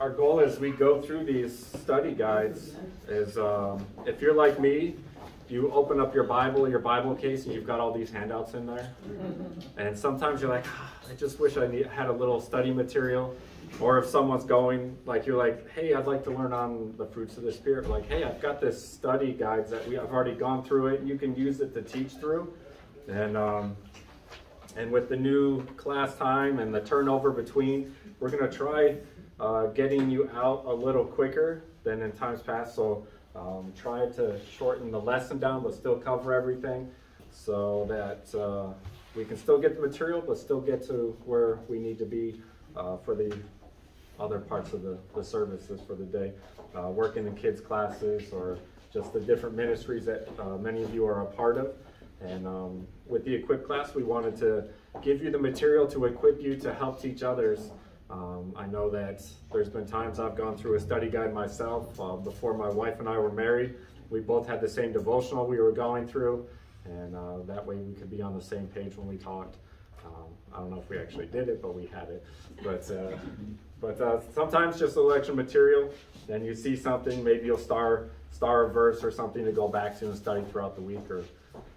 our goal as we go through these study guides is um, if you're like me, you open up your Bible, your Bible case, and you've got all these handouts in there. And sometimes you're like, ah, I just wish I had a little study material. Or if someone's going, like you're like, hey, I'd like to learn on the fruits of the Spirit. Like, hey, I've got this study guides that we I've already gone through it. You can use it to teach through. And um, and with the new class time and the turnover between, we're gonna try uh, getting you out a little quicker than in times past. So um, try to shorten the lesson down, but still cover everything so that uh, we can still get the material, but still get to where we need to be uh, for the other parts of the, the services for the day. Uh, working in kids' classes or just the different ministries that uh, many of you are a part of. And um, with the equip class, we wanted to give you the material to equip you to help teach others um, I know that there's been times I've gone through a study guide myself. Uh, before my wife and I were married, we both had the same devotional we were going through, and uh, that way we could be on the same page when we talked. Um, I don't know if we actually did it, but we had it. But uh, but uh, sometimes just election material, then you see something, maybe you'll star star a verse or something to go back to and study throughout the week. Or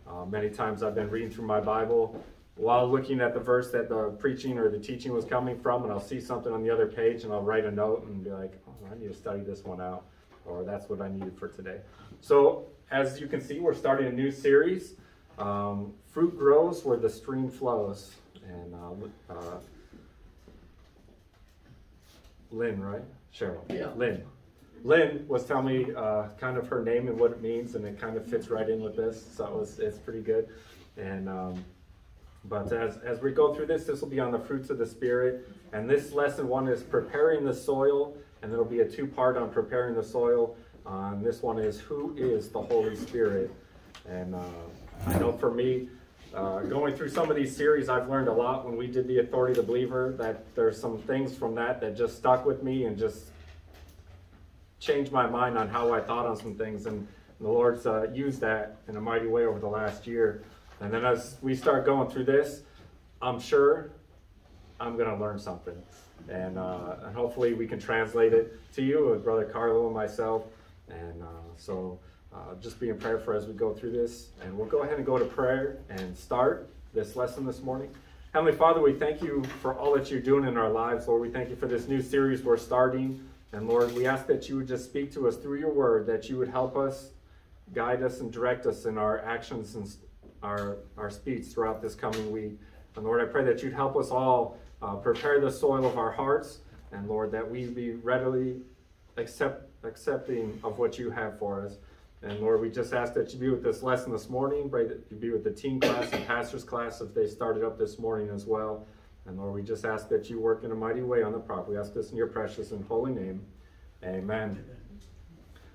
uh, many times I've been reading through my Bible while looking at the verse that the preaching or the teaching was coming from, and I'll see something on the other page, and I'll write a note and be like, oh, I need to study this one out, or that's what I needed for today. So, as you can see, we're starting a new series. Um, fruit grows where the stream flows. And uh, uh, Lynn, right? Cheryl. Yeah. Lynn. Lynn was telling me uh, kind of her name and what it means, and it kind of fits right in with this, so it was, it's pretty good. And um, but as, as we go through this, this will be on the fruits of the Spirit. And this lesson one is preparing the soil, and there'll be a two part on preparing the soil. Um, this one is who is the Holy Spirit? And uh, I know for me, uh, going through some of these series, I've learned a lot when we did the Authority of the Believer, that there's some things from that that just stuck with me and just changed my mind on how I thought on some things. And the Lord's uh, used that in a mighty way over the last year. And then as we start going through this, I'm sure I'm going to learn something. And, uh, and hopefully we can translate it to you with Brother Carlo and myself. And uh, so uh, just be in prayer for as we go through this. And we'll go ahead and go to prayer and start this lesson this morning. Heavenly Father, we thank you for all that you're doing in our lives. Lord, we thank you for this new series we're starting. And Lord, we ask that you would just speak to us through your word, that you would help us, guide us, and direct us in our actions and our, our speech throughout this coming week. And Lord, I pray that you'd help us all uh, prepare the soil of our hearts, and Lord, that we be readily accept, accepting of what you have for us. And Lord, we just ask that you be with this lesson this morning. Pray that you be with the teen class and pastor's class if they started up this morning as well. And Lord, we just ask that you work in a mighty way on the prop. We ask this in your precious and holy name. Amen.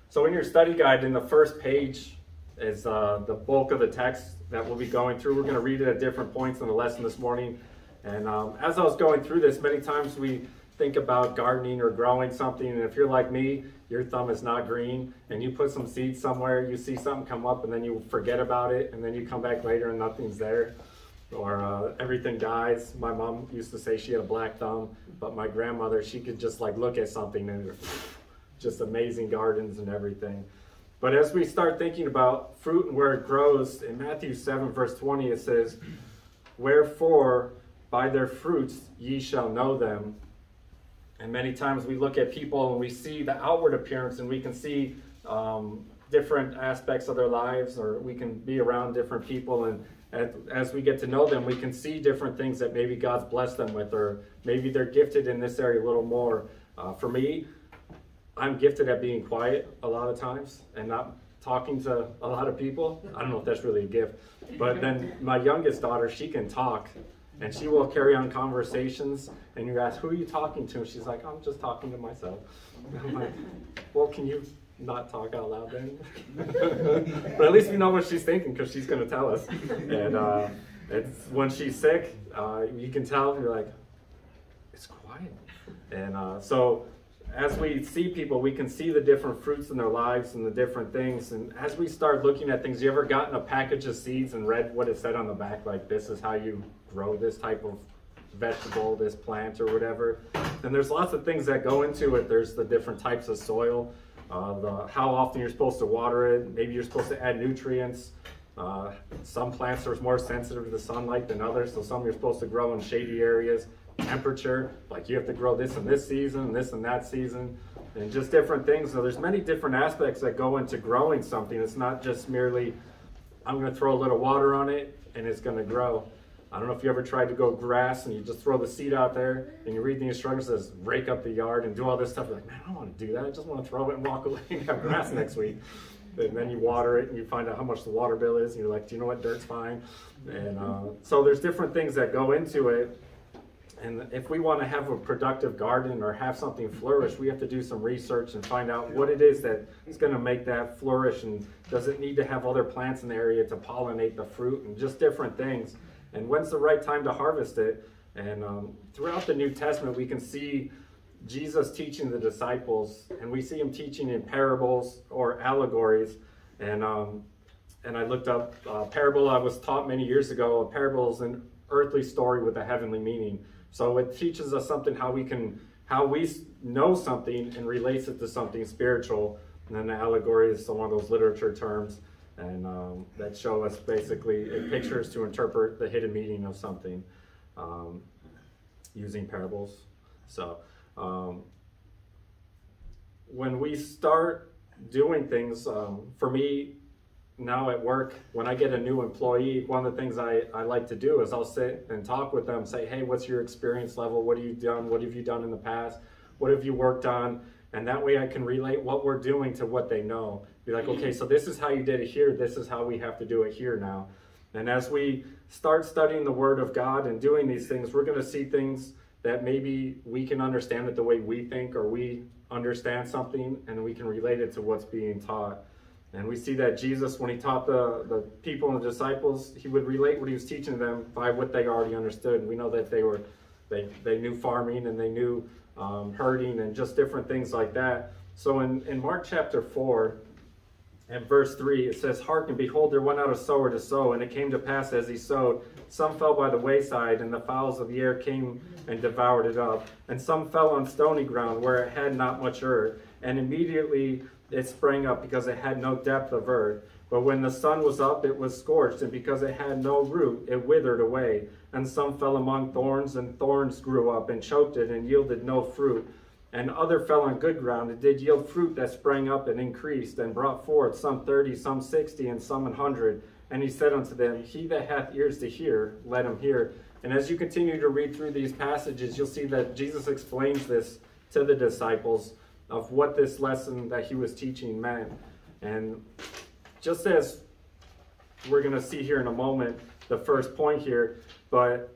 So in your study guide, in the first page is uh, the bulk of the text that we'll be going through. We're going to read it at different points in the lesson this morning. And um, as I was going through this, many times we think about gardening or growing something. And if you're like me, your thumb is not green and you put some seeds somewhere, you see something come up and then you forget about it. And then you come back later and nothing's there or uh, everything dies. My mom used to say she had a black thumb, but my grandmother, she could just like look at something and just amazing gardens and everything. But as we start thinking about fruit and where it grows, in Matthew 7, verse 20, it says, Wherefore by their fruits ye shall know them. And many times we look at people and we see the outward appearance and we can see um, different aspects of their lives or we can be around different people and as we get to know them we can see different things that maybe god's blessed them with or maybe they're gifted in this area a little more uh, for me I'm gifted at being quiet a lot of times and not talking to a lot of people. I don't know if that's really a gift. But then my youngest daughter, she can talk and she will carry on conversations. And you ask, who are you talking to? And she's like, I'm just talking to myself. I'm like, well, can you not talk out loud then? but at least we know what she's thinking because she's going to tell us. And uh, it's when she's sick, uh, you can tell, you're like, it's quiet. And uh, so as we see people, we can see the different fruits in their lives and the different things. And as we start looking at things, you ever gotten a package of seeds and read what it said on the back? Like, this is how you grow this type of vegetable, this plant, or whatever. And there's lots of things that go into it. There's the different types of soil, uh, the, how often you're supposed to water it. Maybe you're supposed to add nutrients. Uh, some plants are more sensitive to the sunlight than others, so some you're supposed to grow in shady areas. Temperature, like you have to grow this in this season, this and that season, and just different things. So there's many different aspects that go into growing something. It's not just merely, I'm to throw a little water on it and it's to grow. I don't know if you ever tried to go grass and you just throw the seed out there and you read the instructions says rake up the yard and do all this stuff. You're like, man, I don't want to do that. I just want to throw it and walk away and have grass next week. And then you water it and you find out how much the water bill is and you're like, do you know what? Dirt's fine. And uh, so there's different things that go into it. And if we want to have a productive garden or have something flourish, we have to do some research and find out what it is that is going to make that flourish. And does it need to have other plants in the area to pollinate the fruit and just different things and when's the right time to harvest it. And um, throughout the New Testament, we can see Jesus teaching the disciples, and we see him teaching in parables or allegories. And um, and I looked up a parable I was taught many years ago. A parable is an earthly story with a heavenly meaning. So it teaches us something how we can how we know something and relates it to something spiritual. And then the allegory is one of those literature terms and um, that show us basically pictures to interpret the hidden meaning of something um, using parables. So um, when we start doing things, um, for me now at work, when I get a new employee, one of the things I, I like to do is I'll sit and talk with them, say, hey, what's your experience level? What have you done? What have you done in the past? What have you worked on? And that way I can relate what we're doing to what they know. Be like, okay, so this is how you did it here. This is how we have to do it here now. And as we start studying the Word of God and doing these things, we're going to see things that maybe we can understand it the way we think or we understand something and we can relate it to what's being taught. And we see that Jesus, when he taught the, the people and the disciples, he would relate what he was teaching them by what they already understood. We know that they were they, they knew farming and they knew um, herding and just different things like that. So in, in Mark chapter 4 and verse 3, it says, Hearken, behold, there went out a sower to sow, and it came to pass as he sowed, some fell by the wayside, and the fowls of the air came and devoured it up. And some fell on stony ground where it had not much earth, and immediately it sprang up because it had no depth of earth. But when the sun was up, it was scorched, and because it had no root, it withered away. And some fell among thorns, and thorns grew up and choked it, and yielded no fruit. And other fell on good ground, and did yield fruit that sprang up and increased, and brought forth some thirty, some sixty, and some an hundred. And he said unto them, He that hath ears to hear, let him hear. And as you continue to read through these passages, you'll see that Jesus explains this to the disciples of what this lesson that he was teaching meant. And just as we're going to see here in a moment, the first point here, but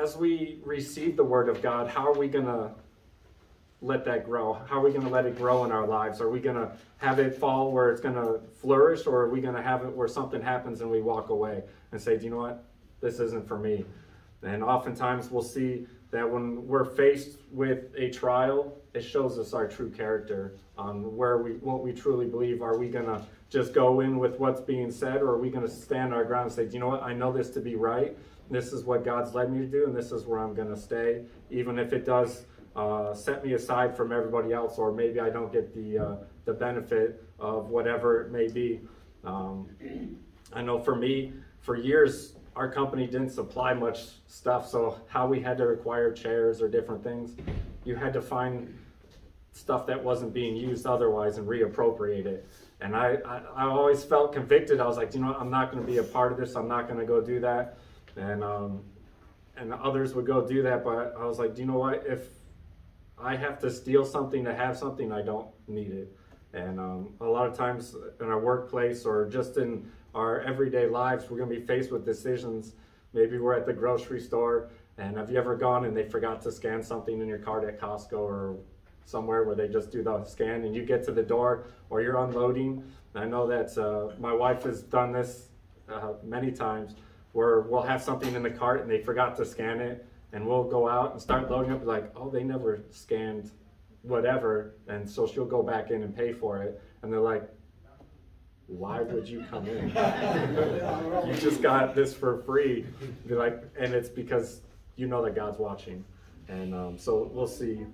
as we receive the word of God, how are we going to let that grow? How are we going to let it grow in our lives? Are we going to have it fall where it's going to flourish, or are we going to have it where something happens and we walk away and say, do you know what? This isn't for me. And oftentimes we'll see that when we're faced with a trial, it shows us our true character on where we what we truly believe. Are we gonna just go in with what's being said, or are we gonna stand our ground and say, you know what? I know this to be right. This is what God's led me to do, and this is where I'm gonna stay, even if it does uh, set me aside from everybody else, or maybe I don't get the uh, the benefit of whatever it may be. Um, I know for me, for years, our company didn't supply much stuff, so how we had to require chairs or different things, you had to find stuff that wasn't being used otherwise and reappropriate it. And I, I, I always felt convicted. I was like, you know what? I'm not going to be a part of this. I'm not going to go do that. And um, and others would go do that, but I was like, do you know what? If I have to steal something to have something, I don't need it. And um, a lot of times in our workplace or just in our everyday lives, we're going to be faced with decisions. Maybe we're at the grocery store, and have you ever gone and they forgot to scan something in your card at Costco or somewhere where they just do the scan and you get to the door or you're unloading? I know that uh, my wife has done this uh, many times where we'll have something in the cart and they forgot to scan it and we'll go out and start loading up like, oh, they never scanned whatever. And so she'll go back in and pay for it. And they're like, why would you come in? you just got this for free. Like, and it's because you know that God's watching. And um, so we'll see.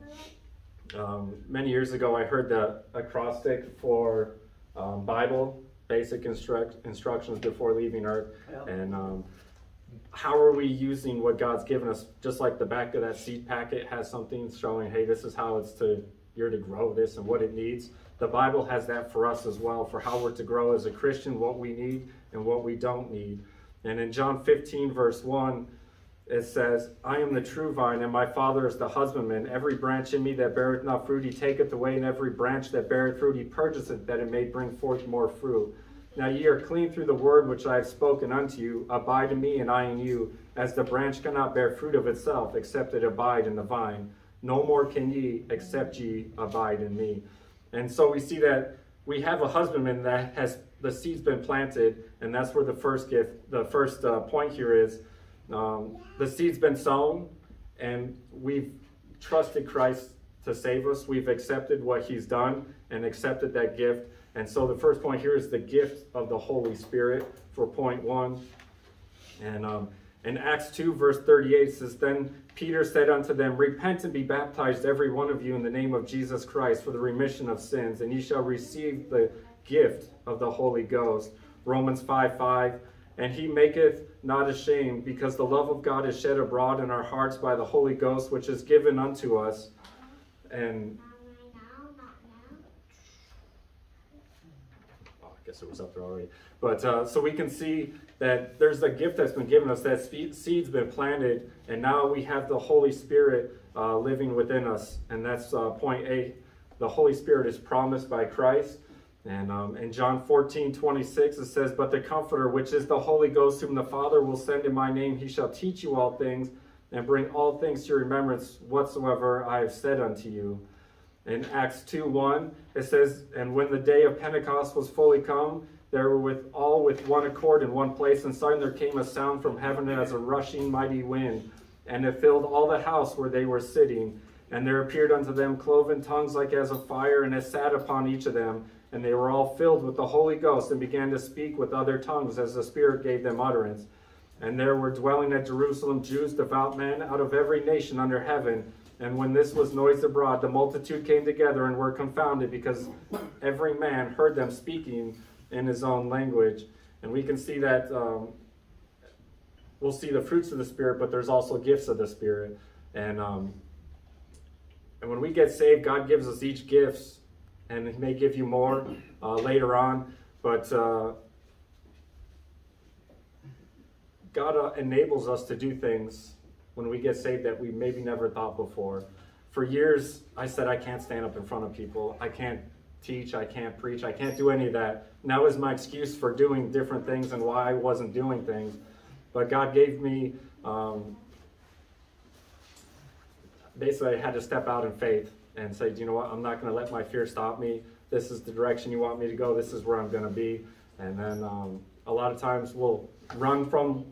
Um, many years ago, I heard the acrostic for um, Bible, basic instruct, instructions before leaving Earth. And um, how are we using what God's given us? Just like the back of that seed packet has something showing, hey, this is how it's to you're to grow this and what it needs. The Bible has that for us as well, for how we're to grow as a Christian, what we need and what we don't need. And in John 15, verse 1, it says, I am the true vine, and my Father is the husbandman. Every branch in me that beareth not fruit, he taketh away, and every branch that beareth fruit, he purchaseth, that it may bring forth more fruit. Now ye are clean through the word which I have spoken unto you. Abide in me, and I in you. As the branch cannot bear fruit of itself, except it abide in the vine. No more can ye, except ye abide in me. And so we see that we have a husbandman that has the seeds been planted, and that's where the first gift, the first uh, point here is um, the seed's been sown, and we've trusted Christ to save us. We've accepted what He's done and accepted that gift. And so the first point here is the gift of the Holy Spirit for point one. And um, in Acts 2, verse 38 says, Then Peter said unto them, Repent and be baptized, every one of you, in the name of Jesus Christ, for the remission of sins, and ye shall receive the gift of the Holy Ghost. Romans 5 5. And he maketh not ashamed, because the love of God is shed abroad in our hearts by the Holy Ghost, which is given unto us. And oh, I guess it was up there already. But uh, so we can see that there's a gift that's been given us, that seed's been planted, and now we have the Holy Spirit uh, living within us. And that's uh, point eight. The Holy Spirit is promised by Christ. And um, in John 14, 26, it says, But the Comforter, which is the Holy Ghost, whom the Father will send in my name, he shall teach you all things and bring all things to your remembrance whatsoever I have said unto you. In Acts 2, 1, it says, And when the day of Pentecost was fully come, they were with all with one accord in one place, and suddenly there came a sound from heaven as a rushing mighty wind, and it filled all the house where they were sitting. And there appeared unto them cloven tongues like as of fire, and it sat upon each of them and they were all filled with the Holy Ghost and began to speak with other tongues as the Spirit gave them utterance. And there were dwelling at Jerusalem Jews, devout men out of every nation under heaven. And when this was noised abroad, the multitude came together and were confounded because every man heard them speaking in his own language. And we can see that um, we'll see the fruits of the Spirit, but there's also gifts of the Spirit. And um, and when we get saved, God gives us each gifts and he may give you more uh, later on. But uh, God uh, enables us to do things when we get saved that we maybe never thought before. For years, I said I can't stand up in front of people. I can't teach. I can't preach. I can't do any of that. And that was my excuse for doing different things and why I wasn't doing things. But God gave me, um, basically, I had to step out in faith and say, you know what, I'm not going to let my fear stop me. This is the direction you want me to go. This is where I'm going to be. And then um, a lot of times we'll run from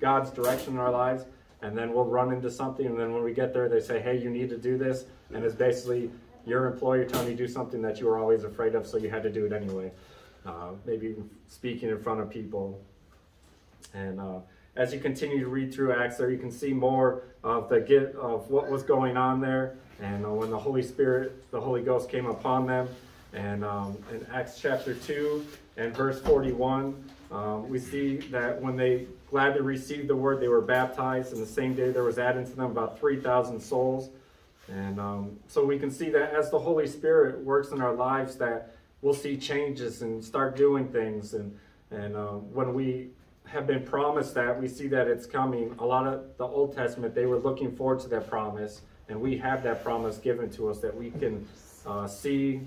God's direction in our lives, and then we'll run into something. And then when we get there, they say, hey, you need to do this. And it's basically your employer telling you to do something that you were always afraid of, so you had to do it anyway. Uh, maybe speaking in front of people. And uh, as you continue to read through Acts there, you can see more of the get of what was going on there. And uh, when the Holy Spirit, the Holy Ghost came upon them, and um, in Acts chapter 2 and verse 41, um, we see that when they gladly received the word, they were baptized, and the same day there was added to them about 3,000 souls. And um, so we can see that as the Holy Spirit works in our lives, that we'll see changes and start doing things. And, and uh, when we have been promised that, we see that it's coming. A lot of the Old Testament, they were looking forward to that promise. And we have that promise given to us that we can uh, see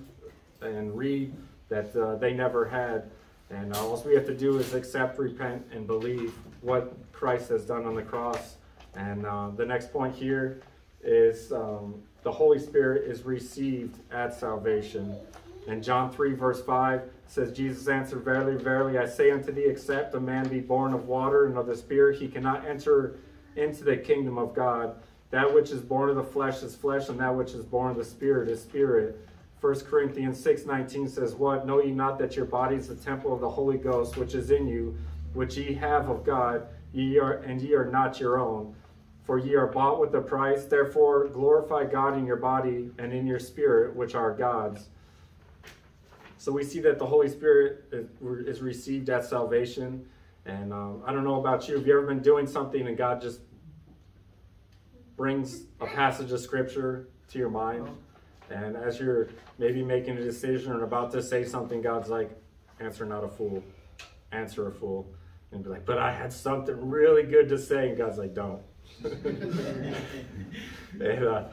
and read that uh, they never had. And all we have to do is accept, repent, and believe what Christ has done on the cross. And uh, the next point here is um, the Holy Spirit is received at salvation. And John 3, verse 5 says, Jesus answered, Verily, verily, I say unto thee, except a man be born of water and of the Spirit, he cannot enter into the kingdom of God. That which is born of the flesh is flesh, and that which is born of the spirit is spirit. 1 Corinthians 6.19 says, What? Know ye not that your body is the temple of the Holy Ghost, which is in you, which ye have of God, ye are, and ye are not your own. For ye are bought with a price. Therefore, glorify God in your body and in your spirit, which are God's. So we see that the Holy Spirit is received at salvation. And um, I don't know about you. Have you ever been doing something and God just brings a passage of scripture to your mind? And as you're maybe making a decision or about to say something, God's like, answer not a fool. Answer a fool. And be like, but I had something really good to say. And God's like, don't. And uh,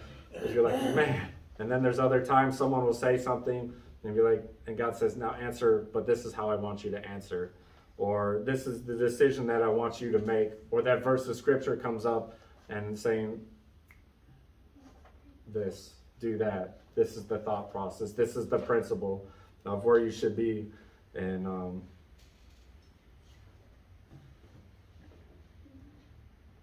you're like, man. And then there's other times someone will say something and be like, and God says, now answer, but this is how I want you to answer. Or this is the decision that I want you to make. Or that verse of scripture comes up and saying, this, do that. This is the thought process. This is the principle of where you should be. And um,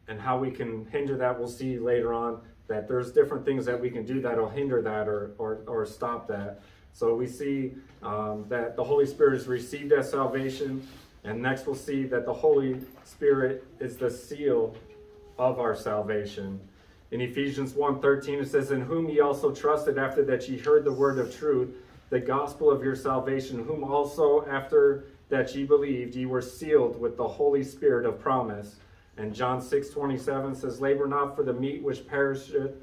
and how we can hinder that, we'll see later on that there's different things that we can do that'll hinder that or, or, or stop that. So we see um, that the Holy Spirit is received as salvation. And next we'll see that the Holy Spirit is the seal of our salvation. In Ephesians 1.13 it says, In whom ye also trusted after that ye heard the word of truth, the gospel of your salvation, whom also after that ye believed, ye were sealed with the Holy Spirit of promise and John 6 27 says, Labor not for the meat which perisheth,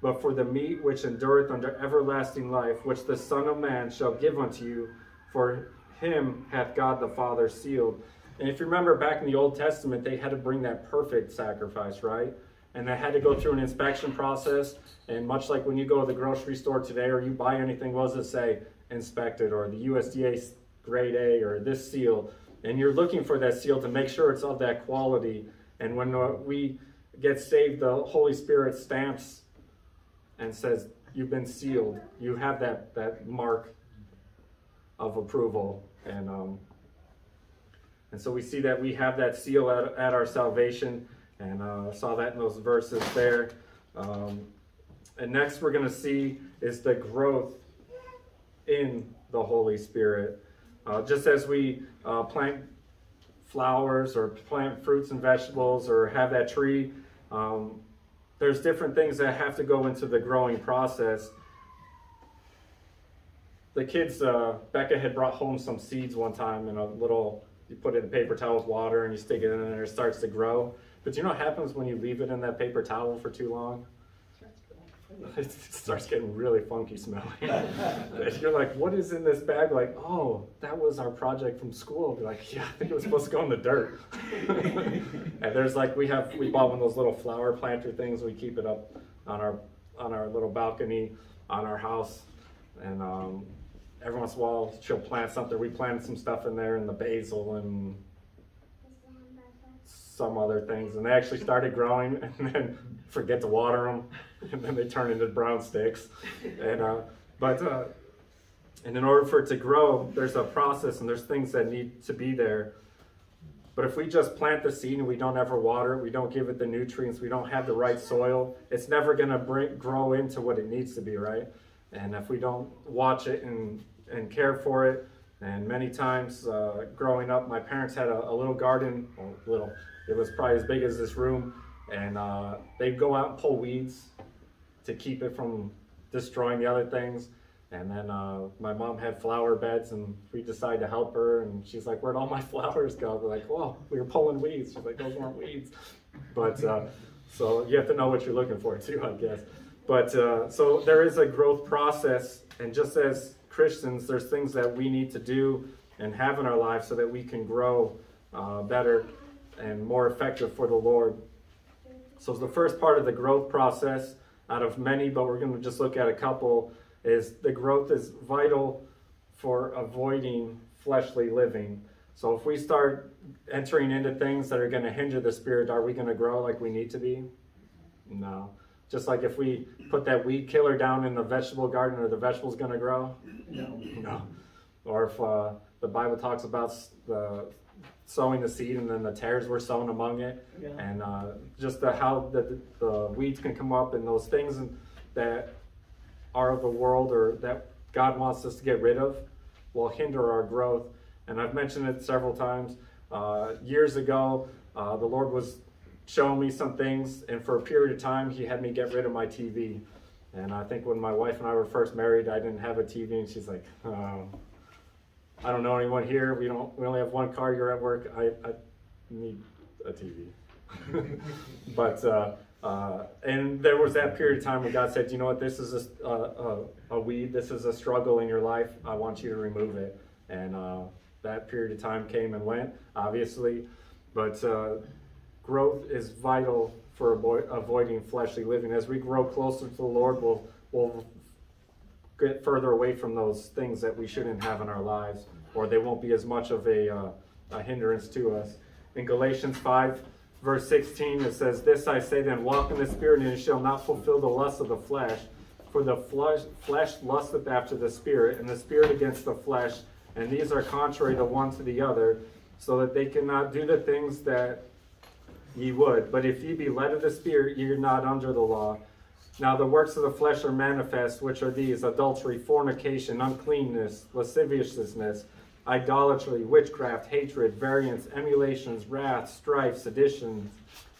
but for the meat which endureth unto everlasting life, which the Son of Man shall give unto you, for him hath God the Father sealed. And if you remember back in the Old Testament, they had to bring that perfect sacrifice, right? And they had to go through an inspection process. And much like when you go to the grocery store today or you buy anything, what does it say? Inspected or the USDA grade A or this seal. And you're looking for that seal to make sure it's of that quality and when uh, we get saved, the Holy Spirit stamps and says, You've been sealed. You have that, that mark of approval. And, um, and so we see that we have that seal at, at our salvation. And uh, saw that in those verses there. Um, and next, we're going to see is the growth in the Holy Spirit. Uh, just as we uh, plant flowers or plant fruits and vegetables or have that tree. Um, there's different things that have to go into the growing process. The kids, uh, Becca had brought home some seeds one time in a little, you put it in a paper towel with water and you stick it in and it starts to grow. But you know what happens when you leave it in that paper towel for too long? it starts getting really funky smelling. You're like, what is in this bag? Like, oh, that was our project from school. Be like, yeah, I think it was supposed to go in the dirt. and there's like, we have, we bought one of those little flower planter things. We keep it up on our, on our little balcony on our house. And um, every once in a while she'll plant something. We planted some stuff in there in the basil and some other things. And they actually started growing and then forget to water them and then they turn into brown sticks. And uh, but uh, and in order for it to grow, there's a process and there's things that need to be there. But if we just plant the seed and we don't ever water it, we don't give it the nutrients, we don't have the right soil, it's never going to grow into what it needs to be, right? And if we don't watch it and, and care for it, and many times uh, growing up, my parents had a, a little garden, well, little, it was probably as big as this room, and uh, they'd go out and pull weeds to keep it from destroying the other things. And then uh, my mom had flower beds, and we decided to help her. And she's like, "Where'd all my flowers go?" We're like, "Well, we were pulling weeds." She's like, "Those weren't weeds." But uh, so you have to know what you're looking for too, I guess. But uh, so there is a growth process, and just as Christians, there's things that we need to do and have in our lives so that we can grow uh, better and more effective for the Lord. So the first part of the growth process out of many, but we're going to just look at a couple, is the growth is vital for avoiding fleshly living. So if we start entering into things that are going to hinder the spirit, are we going to grow like we need to be? No. Just like if we put that weed killer down in the vegetable garden, are the vegetables going to grow? No. No. Or if uh, the Bible talks about the sowing the seed and then the tares were sown among it yeah. and uh, just the, how the, the weeds can come up and those things that are of the world or that god wants us to get rid of will hinder our growth and i've mentioned it several times uh, years ago uh, the lord was showing me some things, and for a period of time, he had me get rid of my TV. And I think when my wife and I were first married, I didn't have a TV, and she's like, oh, I don't know anyone here. We don't. We only have one car. You're at work. I, I need a TV. but uh, uh, and there was that period of time when God said, you know what, this is a, a, a, weed. This is a struggle in your life. I want you to remove it. And uh, that period of time came and went, obviously. But uh, growth is vital for avoid, avoiding fleshly living. As we grow closer to the Lord, we'll, we'll get further away from those things that we shouldn't have in our lives, or they won't be as much of a, uh, a hindrance to us. In Galatians 5, verse 16, it says, This I say then, walk in the Spirit, and you shall not fulfill the lust of the flesh. For the flesh, flesh lusteth after the Spirit, and the Spirit against the flesh, and these are contrary the one to the other, so that they cannot do the things that ye would. But if ye be led of the Spirit, ye are not under the law. Now the works of the flesh are manifest, which are these adultery, fornication, uncleanness, lasciviousness, idolatry, witchcraft, hatred, variance, emulations, wrath, strife, seditions,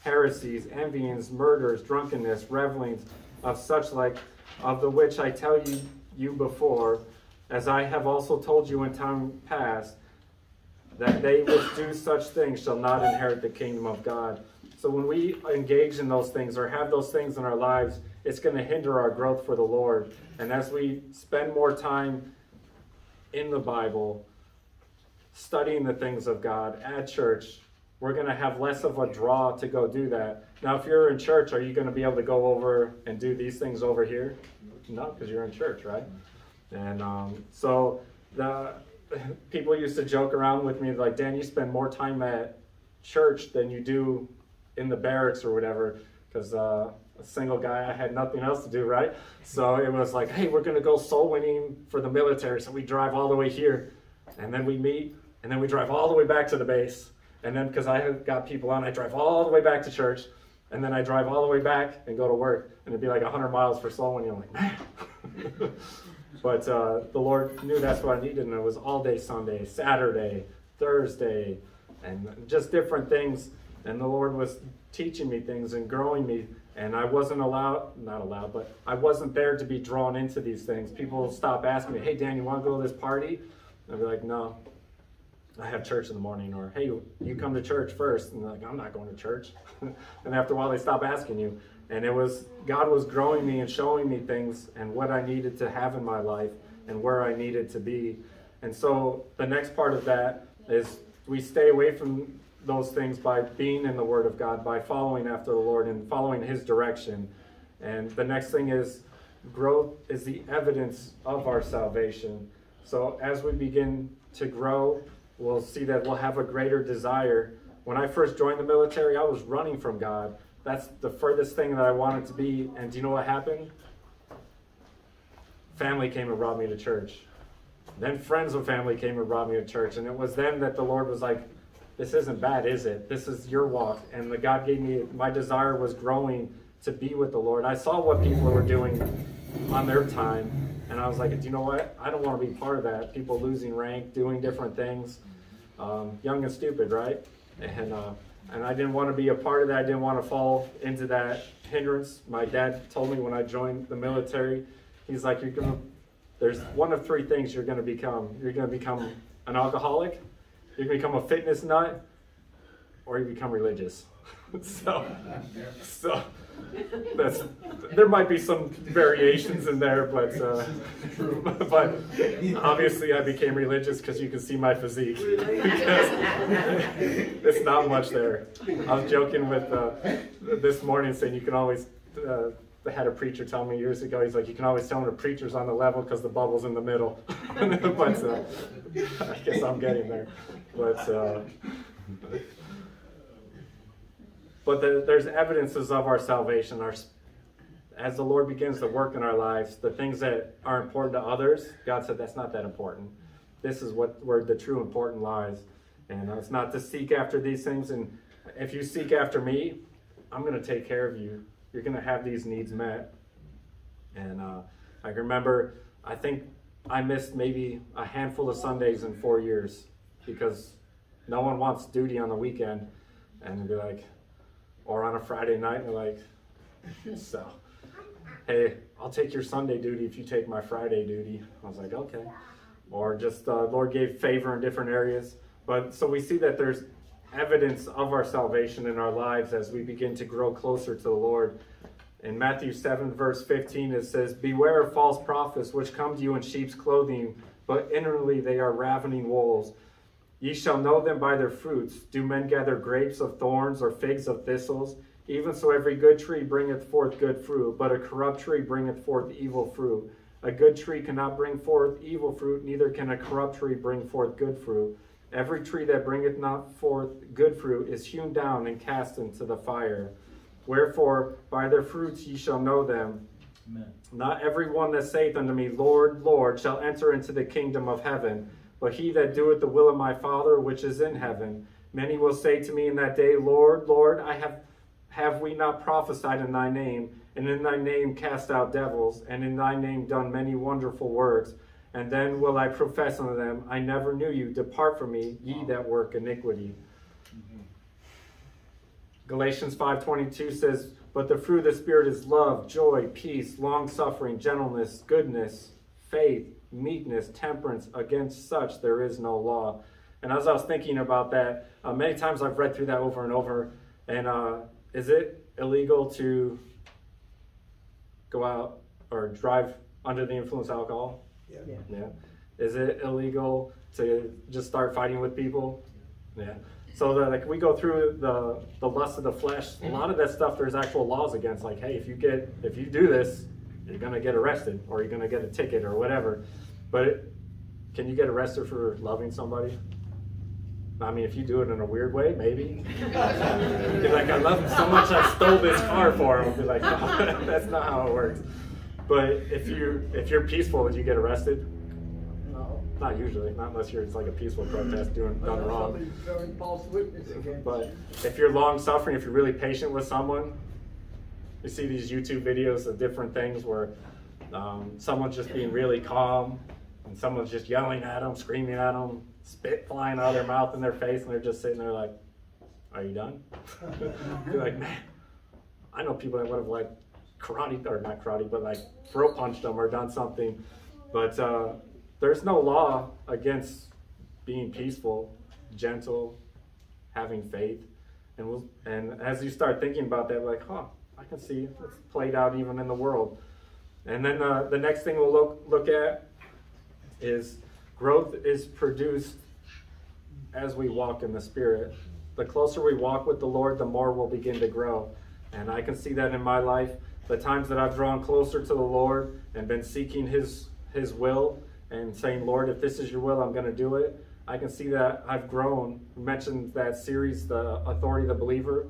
heresies, envyings, murders, drunkenness, revelings, of such like, of the which I tell you, you before, as I have also told you in time past, that they which do such things shall not inherit the kingdom of God. So when we engage in those things or have those things in our lives, it's going to hinder our growth for the Lord. And as we spend more time in the Bible, studying the things of God at church, we're going to have less of a draw to go do that. Now, if you're in church, are you going to be able to go over and do these things over here? No, because you're in church, right? And um, so the people used to joke around with me like, Dan, you spend more time at church than you do in the barracks or whatever, because uh, a single guy, I had nothing else to do, right? So it was like, hey, we're going to go soul winning for the military. So we drive all the way here, and then we meet, and then we drive all the way back to the base. And then because I got people on, I drive all the way back to church, and then I drive all the way back and go to work. And it'd be like 100 miles for soul winning. I'm like, man. But uh, the Lord knew that's what I needed, and it was all day Sunday, Saturday, Thursday, and just different things. And the Lord was teaching me things and growing me. And I wasn't allowed, not allowed, but I wasn't there to be drawn into these things. People stop asking me, hey, Dan, you want to go to this party? I'd be like, no, I have church in the morning. Or, hey, you come to church first. And like, I'm not going to church. and after a while, they stop asking you. And it was, God was growing me and showing me things and what I needed to have in my life and where I needed to be. And so the next part of that is we stay away from those things by being in the Word of God, by following after the Lord and following His direction. And the next thing is growth is the evidence of our salvation. So as we begin to grow, we'll see that we'll have a greater desire. When I first joined the military, I was running from God. That's the furthest thing that I wanted to be. And do you know what happened? Family came and brought me to church. Then friends of family came and brought me to church. And it was then that the Lord was like, this isn't bad, is it? This is your walk. And the God gave me, my desire was growing to be with the Lord. I saw what people were doing on their time. And I was like, do you know what? I don't want to be part of that. People losing rank, doing different things. Um, young and stupid, right? And uh, and I didn't want to be a part of that. I didn't want to fall into that hindrance. My dad told me when I joined the military, he's like, "You're gonna. There's one of three things you're gonna become. You're gonna become an alcoholic, you're gonna become a fitness nut, or you become religious." so, so that's there might be some variations in there, but uh, but obviously I became religious because you can see my physique. it's not much there. I was joking with uh, this morning saying you can always. Uh, I had a preacher tell me years ago. He's like, you can always tell when a preacher's on the level because the bubble's in the middle. but uh, I guess I'm getting there. But uh, but the, there's evidences of our salvation. Our, as the Lord begins to work in our lives, the things that are important to others, God said that's not that important. This is what where the true important lies. And uh, it's not to seek after these things. And if you seek after me, I'm going to take care of you. You're going to have these needs met. And uh, I remember, I think I missed maybe a handful of Sundays in four years because no one wants duty on the weekend. And be like, Or on a Friday night, they're like, so, hey, I'll take your Sunday duty if you take my Friday duty. I was like, okay. Or just uh, Lord gave favor in different areas. But so we see that there's evidence of our salvation in our lives as we begin to grow closer to the Lord. In Matthew 7, verse 15, it says, Beware of false prophets which come to you in sheep's clothing, but inwardly they are ravening wolves. Ye shall know them by their fruits. Do men gather grapes of thorns or figs of thistles? Even so, every good tree bringeth forth good fruit, but a corrupt tree bringeth forth evil fruit. A good tree cannot bring forth evil fruit, neither can a corrupt tree bring forth good fruit. Every tree that bringeth not forth good fruit is hewn down and cast into the fire. Wherefore, by their fruits ye shall know them. Amen. Not every one that saith unto me, Lord, Lord, shall enter into the kingdom of heaven but he that doeth the will of my Father which is in heaven. Many will say to me in that day, Lord, Lord, I have have we not prophesied in thy name, and in thy name cast out devils, and in thy name done many wonderful works? And then will I profess unto them, I never knew you. Depart from me, ye that work iniquity. Mm-hmm. Galatians 5.22 says, But the fruit of the Spirit is love, joy, peace, long-suffering, gentleness, goodness, faith, meekness, temperance. Against such there is no law. And as I was thinking about that, uh, many times I've read through that over and over. And uh, is it illegal to go out or drive under the influence of alcohol? Yeah. yeah. yeah. Is it illegal to just start fighting with people? Yeah. So that like we go through the the lust of the flesh, a lot of that stuff there's actual laws against. Like, hey, if you get if you do this, you're going to get arrested or you're going to get a ticket or whatever. But it, can you get arrested for loving somebody? I mean, if you do it in a weird way, maybe. be like, I love him so much, I stole this car for him. Be like, no, that's not how it works. But if you if you're peaceful, would you get arrested? No. Not usually, not unless you're it's like a peaceful protest doing done wrong. But if you're long suffering, if you're really patient with someone, you see these YouTube videos of different things where um, someone's just being really calm and someone's just yelling at them, screaming at them, spit flying out of their mouth in their face, and they're just sitting there like, "Are you done?" You're like, man, I know people that would have like karate or not karate, but like throat punched them or done something. But uh, there's no law against being peaceful, gentle, having faith, and we'll, and as you start thinking about that, like, huh I can see it's played out even in the world. And then uh, the next thing we'll look, look at is growth is produced as we walk in the Spirit. The closer we walk with the Lord, the more we'll begin to grow. And I can see that in my life. The times that I've drawn closer to the Lord and been seeking His His will and saying, Lord, if this is your will, I'm going to do it. I can see that I've grown. You mentioned that series, The Authority of the Believer.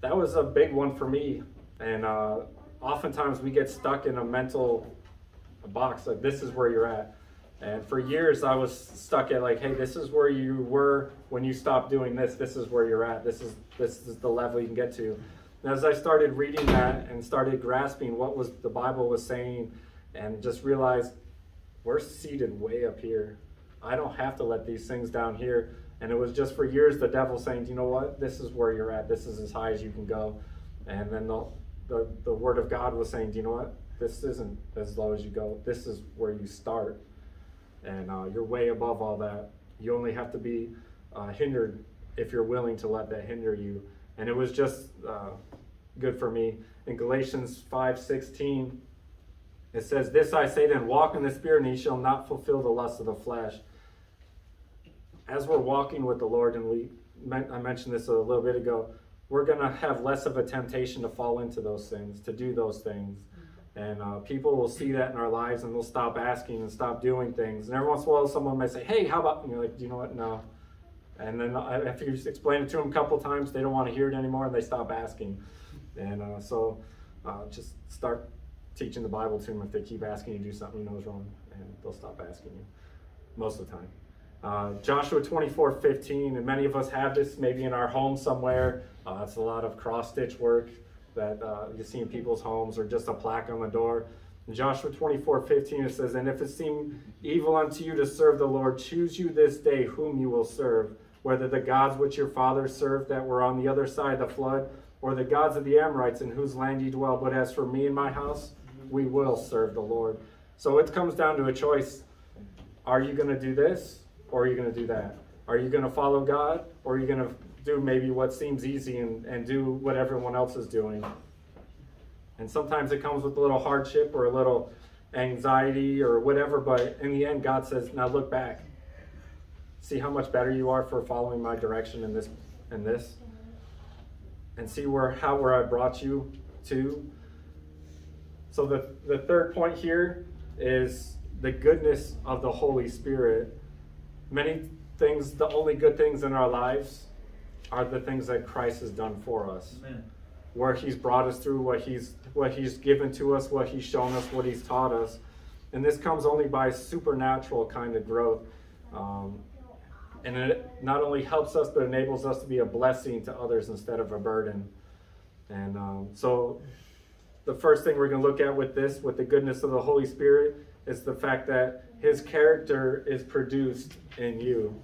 That was a big one for me and uh, oftentimes we get stuck in a mental box like this is where you're at. And for years I was stuck at like, hey, this is where you were when you stopped doing this. This is where you're at. This is this is the level you can get to. And as I started reading that and started grasping what was the Bible was saying, and just realized we're seated way up here. I don't have to let these things down here. And it was just for years the devil saying, you know what, this is where you're at. This is as high as you can go. And then the the, the word of God was saying, you know what? This isn't as low as you go. This is where you start. And uh, you're way above all that. You only have to be uh, hindered if you're willing to let that hinder you. And it was just uh, good for me. In Galatians 5:16, it says, This I say then, walk in the Spirit, and ye shall not fulfill the lust of the flesh. As we're walking with the Lord, and we I mentioned this a little bit ago, we're going to have less of a temptation to fall into those things, to do those things. And uh, people will see that in our lives and they'll stop asking and stop doing things. And every once in a while, someone might say, Hey, how about, and you're like, Do you know what? No. And then if you explain it to them a couple times, they don't want to hear it anymore and they stop asking. And uh, so uh, just start teaching the Bible to them if they keep asking you to do something you know is wrong, and they'll stop asking you most of the time. Uh, Joshua 24 15, and many of us have this maybe in our home somewhere. Uh, it's a lot of cross stitch work that uh, you see in people's homes or just a plaque on the door. In Joshua 24 15, it says, And if it seem evil unto you to serve the Lord, choose you this day whom you will serve, whether the gods which your fathers served that were on the other side of the flood, or the gods of the Amorites in whose land ye dwell. But as for me and my house, we will serve the Lord. So it comes down to a choice. Are you going to do this or are you going to do that? Are you going to follow God or are you going to do maybe what seems easy and, and do what everyone else is doing? And sometimes it comes with a little hardship or a little anxiety or whatever, but in the end, God says, now look back. See how much better you are for following my direction in this in this. And see where how where I brought you to. So the, the third point here is the goodness of the Holy Spirit. Many things, the only good things in our lives are the things that Christ has done for us. Amen. Where he's brought us through, what he's what he's given to us, what he's shown us, what he's taught us. And this comes only by supernatural kind of growth. Um, and it not only helps us, but enables us to be a blessing to others instead of a burden. And um, so, the first thing we're going to look at with this, with the goodness of the Holy Spirit, is the fact that His character is produced in you.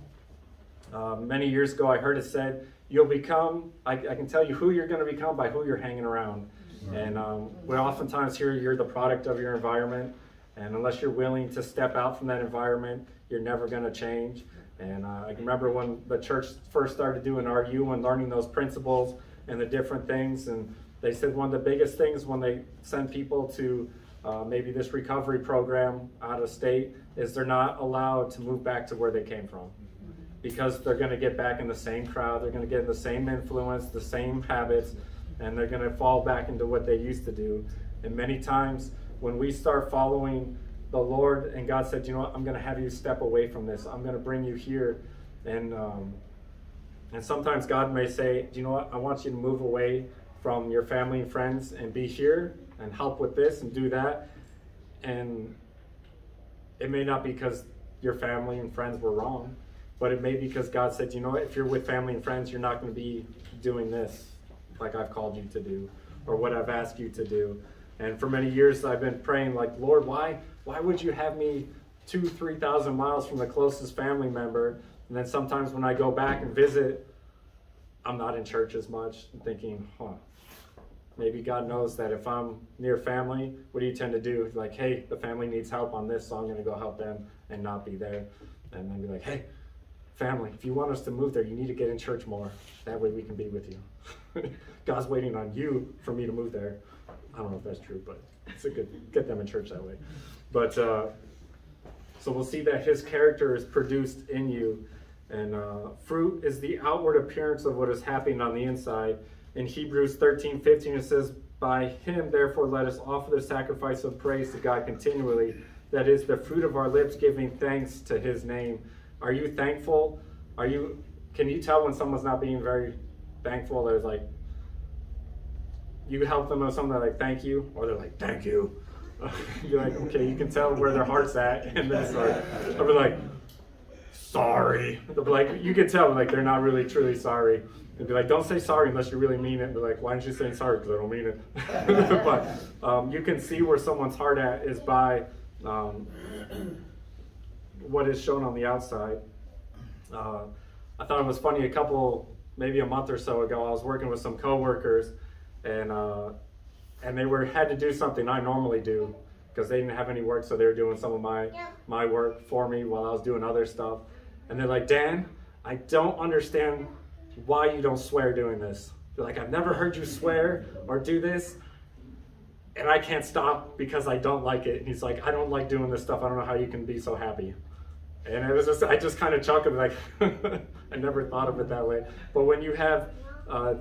Uh, many years ago, I heard it said, You'll become, I, I can tell you who you're going to become by who you're hanging around. Right. And um, we oftentimes hear you're the product of your environment. And unless you're willing to step out from that environment, you're never going to change. And uh, I remember when the church first started doing RU and learning those principles and the different things. And they said one of the biggest things when they send people to uh, maybe this recovery program out of state is they're not allowed to move back to where they came from because they're going to get back in the same crowd, they're going to get in the same influence, the same habits, and they're going to fall back into what they used to do. And many times when we start following the Lord and God said, you know what, I'm going to have you step away from this. I'm going to bring you here. And, um, and sometimes God may say, do you know what, I want you to move away from your family and friends and be here and help with this and do that. And it may not be because your family and friends were wrong, but it may be because God said, you know what, if you're with family and friends, you're not going to be doing this like I've called you to do or what I've asked you to do. And for many years, I've been praying, like, Lord, why, why would you have me two, three thousand miles from the closest family member? And then sometimes when I go back and visit, I'm not in church as much, thinking, huh, maybe God knows that if I'm near family, what do you tend to do? Like, hey, the family needs help on this, so I'm going to go help them and not be there. And then be like, hey, family, if you want us to move there, you need to get in church more. That way we can be with you. God's waiting on you for me to move there. I don't know if that's true, but it's a good get them in church that way. But uh, so we'll see that his character is produced in you, and uh, fruit is the outward appearance of what is happening on the inside. In Hebrews 13, 15, it says, By him, therefore, let us offer the sacrifice of praise to God continually. That is the fruit of our lips, giving thanks to his name. Are you thankful? Are you can you tell when someone's not being very thankful? There's like you help them with something they're like thank you, or they're like thank you. You're like okay, you can tell where their heart's at, and then like I'll be like sorry. They'll be like you can tell like they're not really truly sorry. And be like, don't say sorry unless you really mean it. Be like, why aren't you saying sorry? Because I don't mean it. but um, you can see where someone's heart at is by um, what is shown on the outside. Uh, I thought it was funny a couple, maybe a month or so ago, I was working with some coworkers and uh, and they were had to do something I normally do because they didn't have any work, so they were doing some of my my work for me while I was doing other stuff. And they're like, Dan, I don't understand why you don't swear doing this. They're like, I've never heard you swear or do this. And I can't stop because I don't like it. And he's like, I don't like doing this stuff. I don't know how you can be so happy. And it was just, I just kind of chuckled, like, I never thought of it that way. But when you have uh,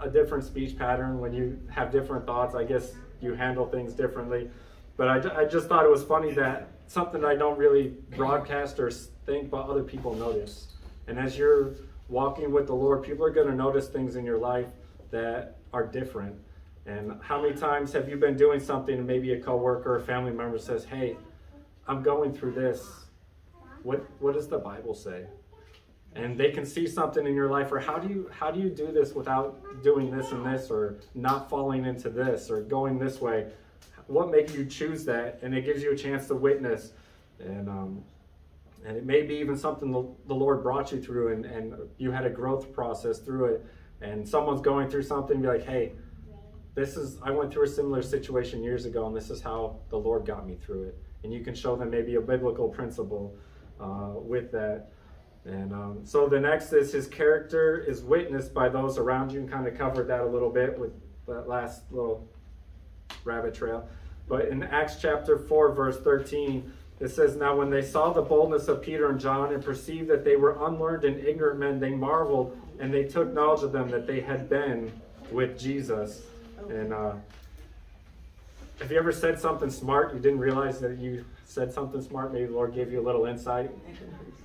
a different speech pattern, when you have different thoughts, I guess you handle things differently. But I, I just thought it was funny that something I don't really broadcast or think, but other people notice. And as you're walking with the Lord, people are going to notice things in your life that are different. And how many times have you been doing something and maybe a coworker or family member says, "Hey, I'm going through this what what does the Bible say? And they can see something in your life, or how do you how do you do this without doing this and this, or not falling into this, or going this way? What makes you choose that? And it gives you a chance to witness, and um, and it may be even something the, the Lord brought you through, and, and you had a growth process through it, and someone's going through something, be like, hey, this is I went through a similar situation years ago, and this is how the Lord got me through it. And you can show them maybe a biblical principle uh, with that. And um, so the next is his character is witnessed by those around you, and kind of covered that a little bit with that last little rabbit trail. But in Acts chapter 4, verse 13, it says, Now when they saw the boldness of Peter and John and perceived that they were unlearned and ignorant men, they marveled and they took knowledge of them that they had been with Jesus. And uh, have you ever said something smart? You didn't realize that you said something smart. Maybe the Lord gave you a little insight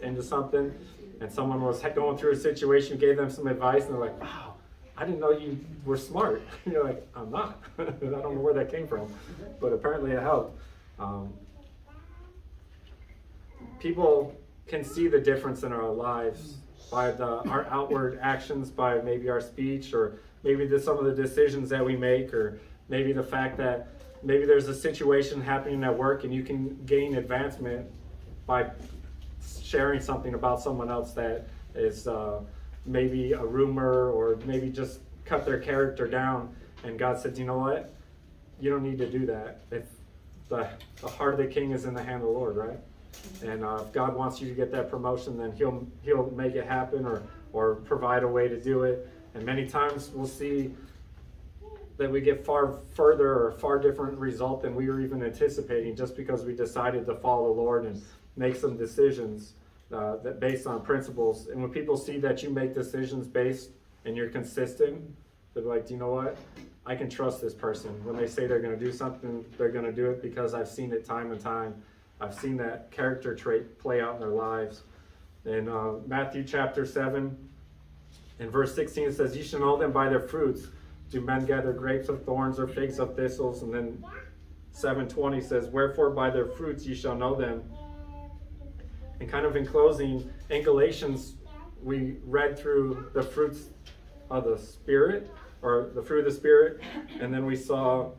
into something. And someone was going through a situation, gave them some advice, and they're like, wow, I didn't know you were smart. You're like, I'm not. I don't know where that came from. But apparently it helped. Um, people can see the difference in our lives by the, our outward actions, by maybe our speech, or maybe the, some of the decisions that we make, or maybe the fact that maybe there's a situation happening at work and you can gain advancement by sharing something about someone else that is uh, maybe a rumor or maybe just cut their character down. And God said, you know what? You don't need to do that. If the, the heart of the king is in the hand of the Lord, right? And uh, if God wants you to get that promotion, then He'll He'll make it happen or or provide a way to do it. And many times we'll see that we get far further or far different result than we were even anticipating just because we decided to follow the Lord and make some decisions uh, that based on principles. And when people see that you make decisions based and you're consistent, they're like, do you know what? I can trust this person. When they say they're going to do something, they're going to do it because I've seen it time and time. I've seen that character trait play out in their lives. In uh, Matthew chapter 7, in verse 16, it says, You shall know them by their fruits. Do men gather grapes of thorns or figs of thistles? And then 720 says, Wherefore by their fruits ye shall know them. And kind of in closing, in Galatians, we read through the fruits of the Spirit, or the fruit of the Spirit, and then we saw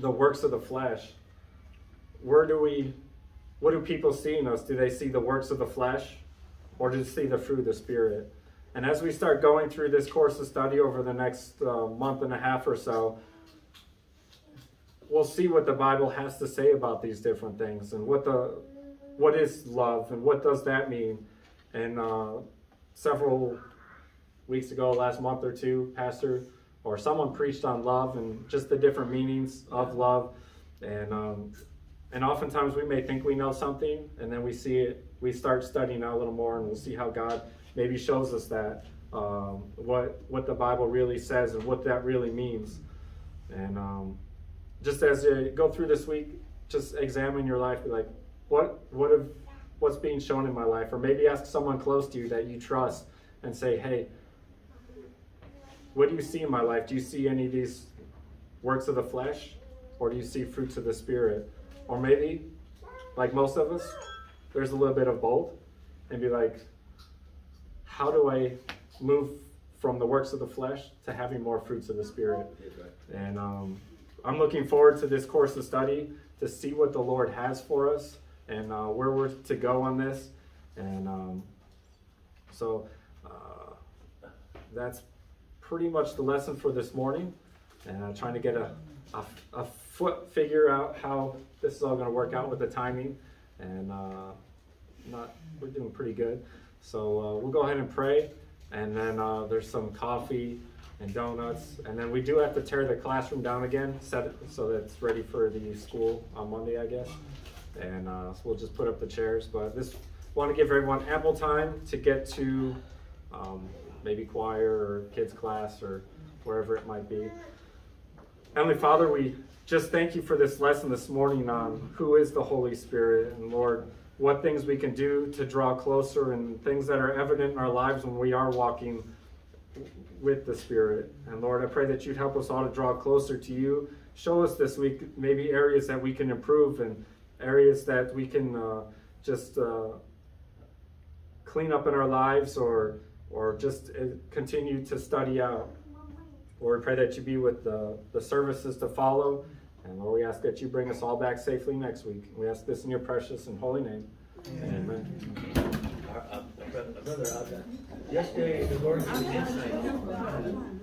the works of the flesh. Where do we, what do people see in us? Do they see the works of the flesh, or do they see the fruit of the Spirit? And as we start going through this course of study over the next uh, month and a half or so, we'll see what the Bible has to say about these different things and what the what is love and what does that mean. And uh, several weeks ago, last month or two, pastor or someone preached on love and just the different meanings of love. And um, and oftentimes we may think we know something, and then we see it. We start studying out a little more, and we'll see how God maybe shows us that um, what what the Bible really says and what that really means. And um, just as you go through this week, just examine your life. Be like, what what have what's being shown in my life, or maybe ask someone close to you that you trust and say, hey, what do you see in my life? Do you see any of these works of the flesh, or do you see fruits of the spirit? Or maybe, like most of us, there's a little bit of both, and be like, how do I move from the works of the flesh to having more fruits of the spirit? And um, I'm looking forward to this course of study to see what the Lord has for us and uh, where we're to go on this. And um, so uh, that's pretty much the lesson for this morning. And uh, trying to get a, a, a, foot figure out how this is all going to work out with the timing. And uh, not we're doing pretty good. So uh, we'll go ahead and pray, and then uh, there's some coffee and donuts, and then we do have to tear the classroom down again, set it so that it's ready for the school on Monday, I guess. And uh, so we'll just put up the chairs. But this want to give everyone ample time to get to um, maybe choir or kids class or wherever it might be. Heavenly Father, we just thank you for this lesson this morning on who is the Holy Spirit, and Lord what things we can do to draw closer and things that are evident in our lives when we are walking with the Spirit. And Lord, I pray that you'd help us all to draw closer to you. Show us this week maybe areas that we can improve and areas that we can uh, just uh, clean up in our lives or or just uh, continue to study out. Lord, we pray that you be with the, the services to follow and Lord, we ask that you bring us all back safely next week. We ask this in your precious and holy name. Amen. Amen. But Brother Aga, yesterday the Lord gave insight.